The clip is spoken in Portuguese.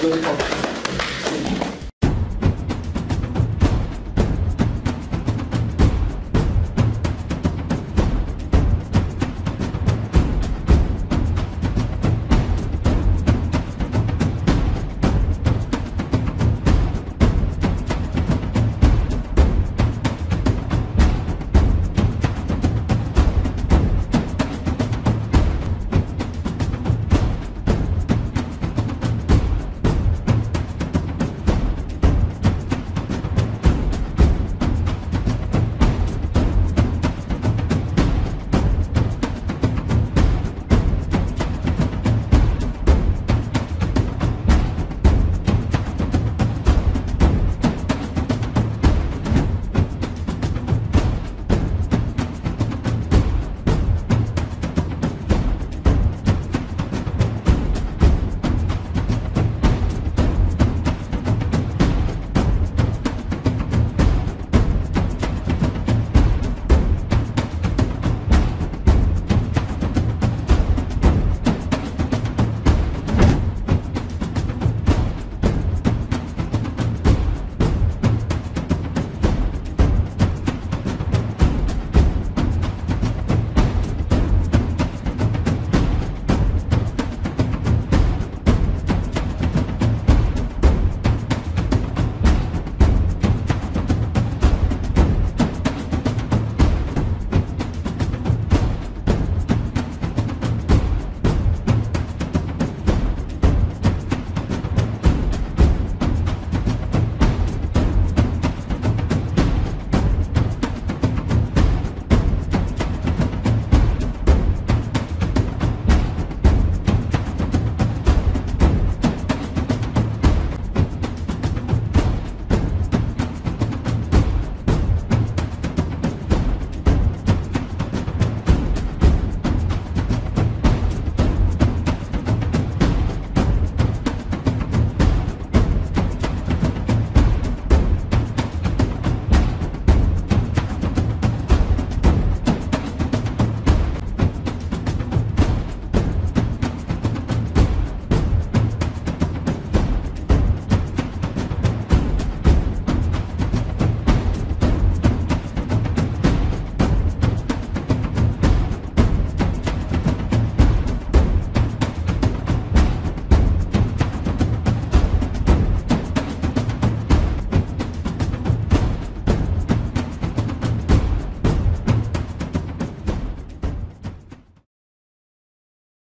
Obrigado.